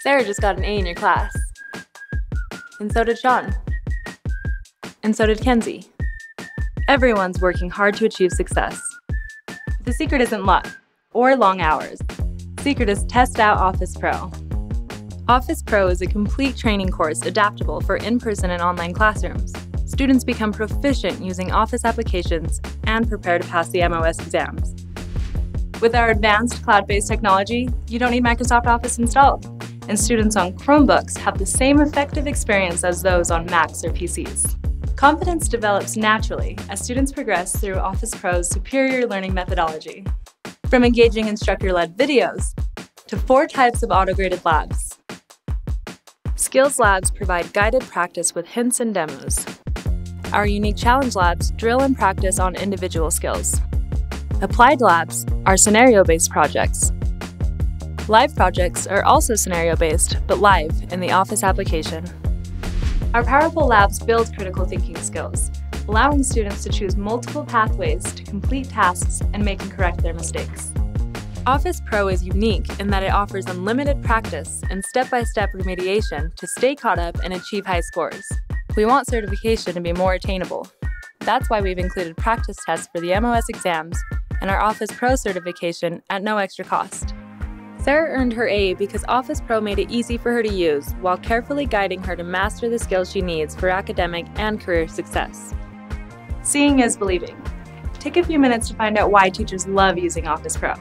Sarah just got an A in your class. And so did Sean. And so did Kenzie. Everyone's working hard to achieve success. The secret isn't luck or long hours. Secret is TestOut Office Pro. Office Pro is a complete training course adaptable for in-person and online classrooms. Students become proficient using Office applications and prepare to pass the MOS exams. With our advanced cloud-based technology, you don't need Microsoft Office installed, and students on Chromebooks have the same effective experience as those on Macs or PCs. Confidence develops naturally as students progress through Office Pro's superior learning methodology. From engaging instructor-led videos to four types of auto-graded labs. Skills Labs provide guided practice with hints and demos. Our unique challenge labs drill and practice on individual skills. Applied labs are scenario-based projects. Live projects are also scenario-based, but live in the Office application. Our powerful labs build critical thinking skills, allowing students to choose multiple pathways to complete tasks and make and correct their mistakes. Office Pro is unique in that it offers unlimited practice and step-by-step remediation to stay caught up and achieve high scores. We want certification to be more attainable. That's why we've included practice tests for the MOS exams and our Office Pro certification at no extra cost. Sarah earned her A because Office Pro made it easy for her to use while carefully guiding her to master the skills she needs for academic and career success. Seeing is believing. Take a few minutes to find out why teachers love using Office Pro.